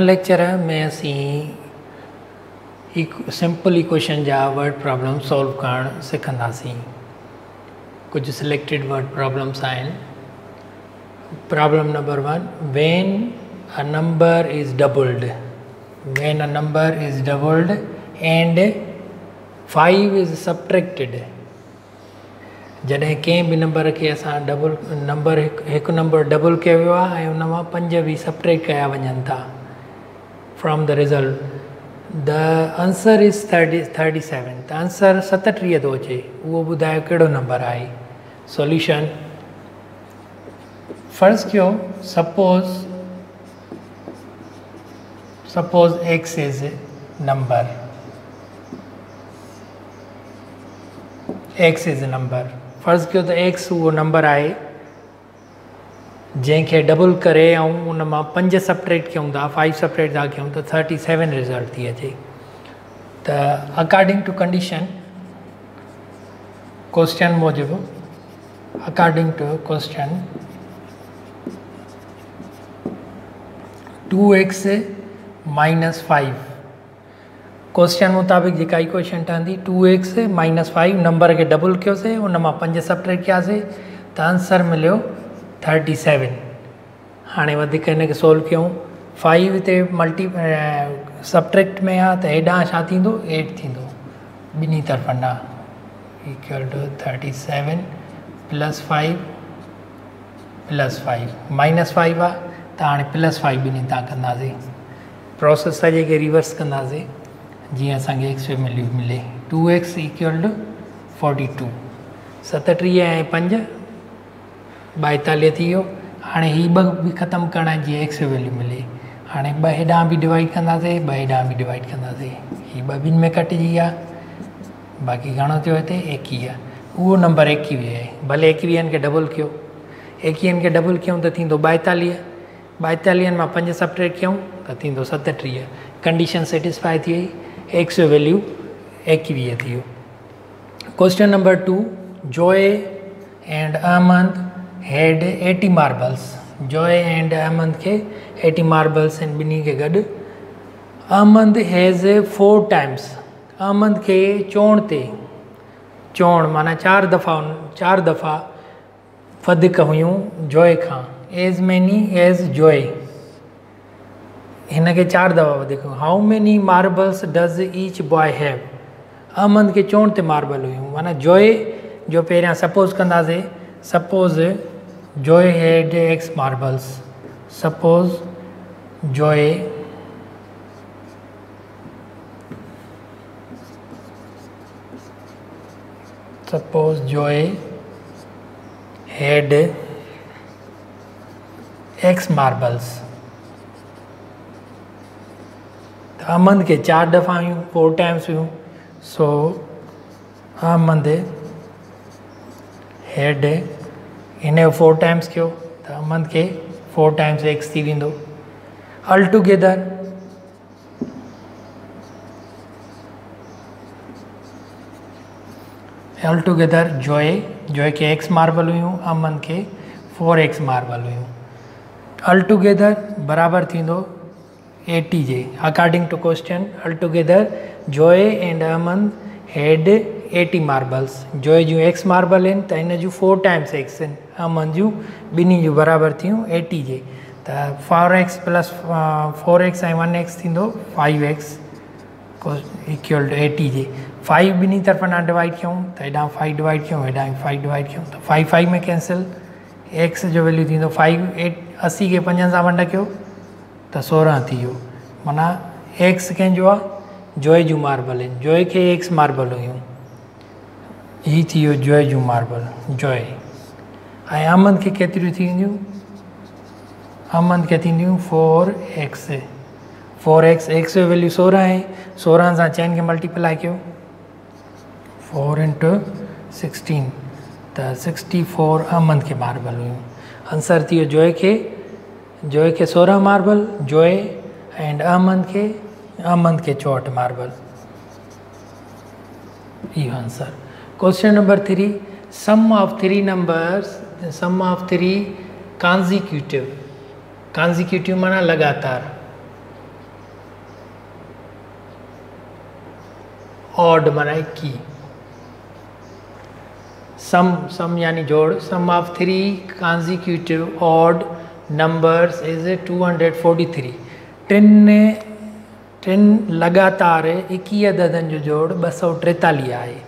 Lecture में असीं simple equation जा वर्ड प्रॉब्लम सॉल्व करणु सिखंदासीं। कुझु सिलेक्टेड वर्ड प्रॉब्लम्स आहिनि problem number one when a number is doubled when a number is doubled and five is subtracted जॾहिं कंहिं बि नंबर खे असां डबल नंबर हिकु नंबर डबल कयो वियो पंज बि सब्ट्रैक्ट कया वञनि था। From the result the answer is thirty thirty seven त आंसर सतटीह थो अचे उहो ॿुधायो कहिड़ो नंबर आहे सॉल्यूशन फ़र्स्ट कयो suppose suppose X is number X is number फ़र्ज़ु कयो त एक्स उहो नंबर आहे जंहिंखे डबल करे पंज सपरेट कयूं था फाइव सपरेट था कयूं त थर्टी सेवन रिज़ल्ट थी अचे। त अकॉर्डिंग टू कंडीशन क्वेश्चन मूजिबि। According to question two X minus five question मुताबिक़ जेका इक्वेशन ठहंदी two X minus five number खे डबल कयोसीं, उन पंज सब्ट्रैक्ट कयासीं, त आंसर मिलियो थर्टी सेवन। वधीक हिनखे सोल्व कयूं। फाइव हिते मल्टी सब्ट्रैक्ट में आहे त एट ॿिन्ही तरफ़ा equal to thirty seven plus five plus five minus five आहे त हाणे प्लस फाइव ॿिन्ही तव्हां कंदासीं। प्रोसेस सॼे रिवर्स कंदासीं, जीअं असांखे एक्स वैल्यू मिले two X equal to forty two सतटीह ऐं पंज ॿाएतालीह थी वियो हाणे हीअ ॿ बि ख़तमु करणा एक्स वैल्यू मिले हाणे ॿ बि डिवाइड कंदासीं ॿ हेॾां डिवाइड कंदासीं हीअ ॿ में कटिजी बाक़ी घणो थियो हिते एकवीह नंबर एकवीह आहे भले एकवीहनि खे डबल कयो एकवीहनि खे डबल कयूं त थींदो ॿाएतालीह ॿाएतालीहनि पंज सपरेट कयूं त थींदो सतटीह कंडीशन सेटिस्फाई थी एक्स वैल्यू एकवीह थी question number two Joe and Ahmad had eighty marbles Joe and Ahmad खे एटी मार्बल्स आहिनि ॿिन्ही खे गॾु Ahmad has four times Ahmad खे चोण ते. चोण माना चारि दफ़ा चारि दफ़ा वधीक हुयूं जोए खां. एज़ मैनी एज़ हिन खे चारि दफ़ा how many marbles does each boy have Ahmad खे चोण ते मार्बल हुयूं. माना जोए जो पहिरियाँ सपोज़ कंदासीं suppose Joe had X marbles suppose Joe suppose Joe had X marbles Ahmad के चार दफ़ा हुयूं फोर टाइम्स हुयूं सो अहमद हैड हिन फोर टाइम्स कयो? अहमद खे फोर टाइम्स एक्स थी वेंदो all together all together X marble हुयूं अमन खे फोर एक्स मार्बल हुयूं ऑल टुगेदर बराबरि थींदो eighty J according to question all together Joe and Aman had eighty marbles Joe जूं एक्स मार्बल आहिनि त हिन जूं फोर टाइम्स एक्स आहिनि अमन जूं ॿिन्ही जूं बराबरि थियूं एटी जे त four X plus four X ऐं one X five X equal to eighty J five तरफ़ां डिवाइड कयूं त हेॾां फाइव डिवाइड कयूं हेॾां फाइव डिवाइड कयूं त फाइव फाइव में कैंसिल एक्स जो वैल्यू थींदो फाइव एट असी खे पंजनि सां वंड कयो त सोरहं थी वियो माना एक्स कंहिंजो आहे जोए जूं मार्बल आहिनि जोए एक्स मार्बल हुयूं हीअ थी वियो जोए जूं मार्बल। जोए ऐं अमन खे केतिरियूं थींदियूं अमन खे थींदियूं four X four X X जो वैल्यू सोरहं आहे सोरहं सां चइनि खे मल्टीप्लाई कयो? फोर इंटू सिक्सटीन त सिक्सटी फोर अमन खे मार्बल हुयूं आंसर थी वियो जोए खे जोए खे सोरहं मार्बल जोए एंड अहमद खे अहमद खे चोहठि मार्बल इहो answer question number three sum of three numbers the sum of three consecutive. Consecutive माना लगातार। ऑड माना की सम सम यानी जोड़। Sum of three consecutive odd numbers is a two hundred forty three टिनि टिनि लगातार एकवीह अददनि जो जोड़ ॿ सौ टेताली है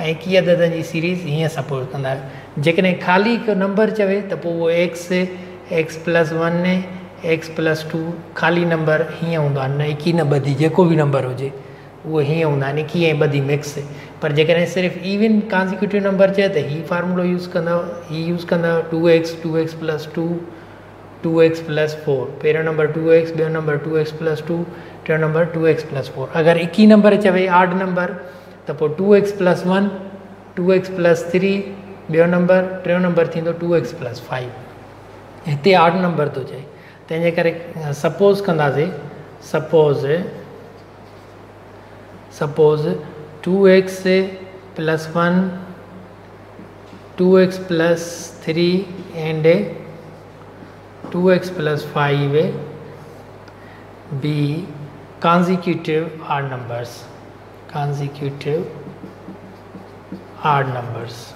ऐं अददनि जी सीरीज़ हीअं सपोर्ट कंदा। आहियो ख़ाली नंबर चवे, त उहो X X plus one X plus two ख़ाली नंबर हूंदो आहे। न एकवीह न ॿधी, जेको बि नंबर हुजे, उहे हीअं हूंदा कीअं मिक्स पर जेकॾहिं सिर्फ़ु इवन कॉन्सिक्यूटिव नंबर चए, त हीउ फार्मूलो यूज़ कंदव हीउ use X two X plus two two X plus four पहिरियों नंबर टू एक्स ॿियो number two X plus two टियों number two X plus four अगरि एकवीह नंबर चवे आड नंबर त two X plus one two X plus three ॿियो number टियों number थींदो टू एक्स प्लस फाइव हिते आड नंबर थो चए तंहिंजे करे सपोज़ कंदासीं suppose suppose two X plus one two X plus three and two X plus five be consecutive odd numbers. Consecutive odd numbers.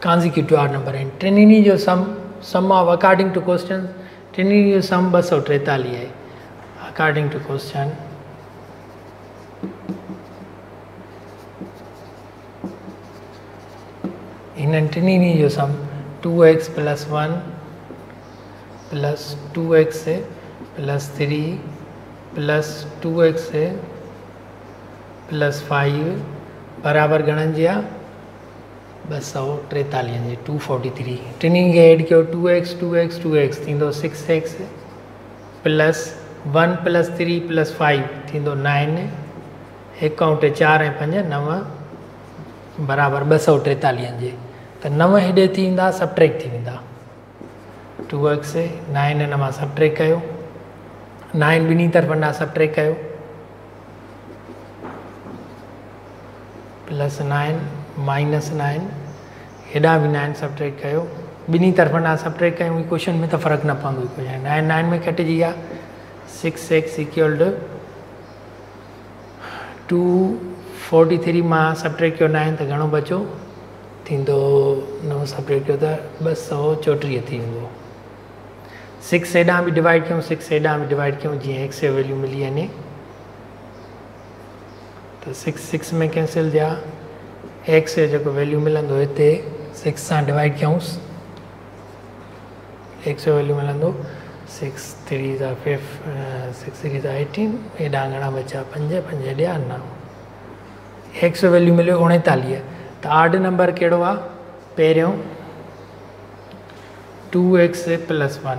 Consecutive odd number. आहिनि टिनिनि जो sum sum of according to question टिनिनि जो sum ॿ सौ टेतालीह आहे according to question हिननि टिनिनि जो sum two X plus one plus two X plus three plus two X plus five, बराबरि घणनि जी आहे सौ टू फोर्टी थ्री। टिनिनि खे एड कयो two X two X two X six X plus one plus three plus five nine हिकु ऐं टे चारि ऐं पंज, नव बराबरि ॿ सौ टेतालीह जे त नव सब्ट्रैक्ट थी वेंदा टू एक्स नाइन हिन माँ सब्ट्रैक्ट कयो। नाइन ॿिन्ही तरफ़नि ॾांहुं सब्ट्रैक्ट कयो। प्लस नाइन, माइनस नाइन हेॾां बि नाइन सब्ट्रैक्ट कयो। ॿिन्ही तरफ़नि ॾांहुं सब्ट्रैक्ट कयूं क्वेश्चन में त फ़र्क़ु न पवंदो क्वेश्चन। नाइन नाइन में कटिजी विया six X equal to forty three माँ सब्ट्रैक्ट कयो, नाइन त घणो बचो थींदो नव सब्ट्रैक्ट कयो, त थी वेंदो। सिक्स हेॾां बि डिवाइड कयूं सिक्स हेॾां बि डिवाइड कयूं जीअं एक्स वैल्यू मिली वञे त सिक्स सिक्स में कैंसिल थिया एक्स जो जेको वैल्यू मिलंदो हिते सिक्स सां डिवाइड कयूंसि एक्स जो वैल्यू मिलंदो, सिक्स, थ्री ज़ा फिफ सिक्स, थ्री ज़ा एटीन हेॾां घणा बचा पंज पंज ॾिया नव एक्स जो वैल्यू मिलियो उणेतालीह त आड नंबर कहिड़ो आहे पहिरियों टू एक्स प्लस वन।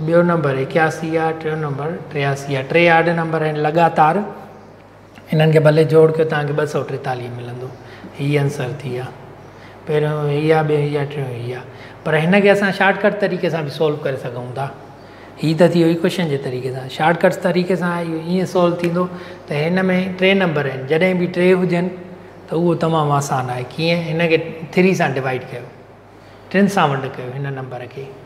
ॿियो नंबर एकासी आहे टियों नंबर टियासी आहे टे आड नंबर लगातार। हिननि भले जोड़ कयो तव्हांखे ॿ सौ टेतालीह मिलंदो। आंसर थी विया। पहिरियों हीअ आहे ॿियो हीअ पर शॉर्टकट तरीक़े सां बि सोल्व करे सघूं था। हीअ त थी वियो इक्वेशन जे तरीक़े सां। शॉर्टकट तरीक़े सां इहो ईअं सोल्व थींदो त में टे नंबर आहिनि। जॾहिं बि टे हुजनि, त उहो तमामु आसानु आहे। कीअं? थ्री सां डिवाइड कयो। टिनि सां वंड कयो नंबर खे।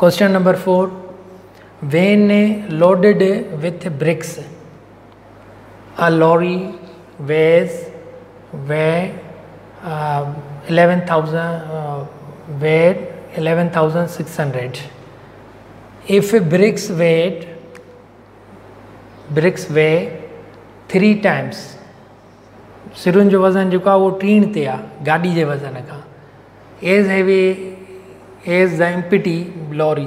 question number four when loaded with bricks a lorry weighs weigh eleven thousand weight eleven thousand six hundred if bricks weight bricks weigh three times सिरुनि जो वज़न उहो टीण ते गाॾी जे वज़न खां as heavy as the empty lorry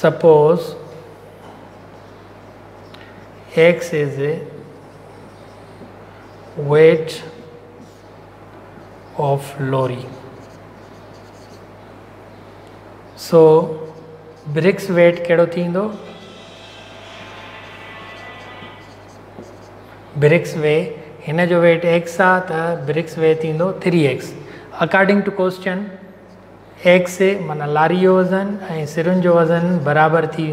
Suppose X is weight of lorry so bricks weight कहिड़ो थींदो? ब्रिक्स वे हिन जो वेट एक्स आहे त ब्रिक्स वे थींदो three X according to question X माना लारी वज़न ऐं सिरुनि जो वज़न बराबरि थी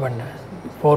one four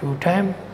two time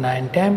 nine time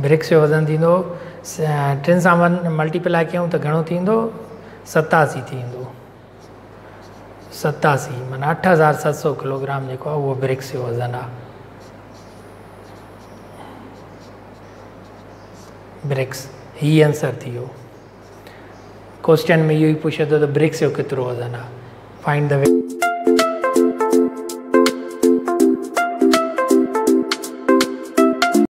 BRICS जो वज़न थींदो टिनि सां वन मल्टीप्लाए कयूं त घणो थींदो? सतासी थींदो। सतासी, माना अठ हज़ार सत सौ किलोग्राम आहे, उहो ब्रिक्स जो वज़न आहे। ब्रिक्स ही आंसर थी क्वेश्चन में इहो ई पुछे थो त ब्रिक्स जो केतिरो वज़न आहे? Find the way